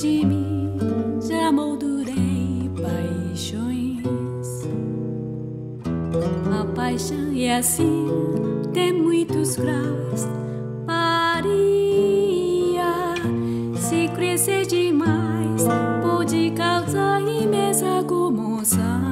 de mim já moldurei paixões. A paixão é assim, tem muitos graus. Paria, se crescer demais, pode causar imensa comoção.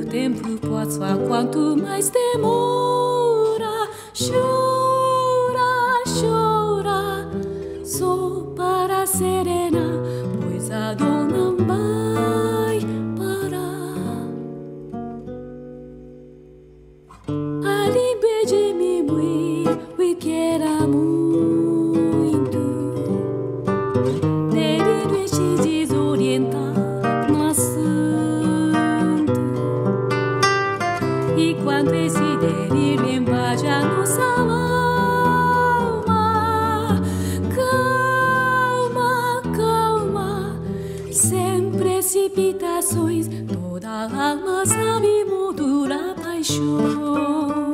quanto tempo passa, quanto mais demora, chora, chora, só para serena, pois a dor precipitações, toda alma sabe modular paixão.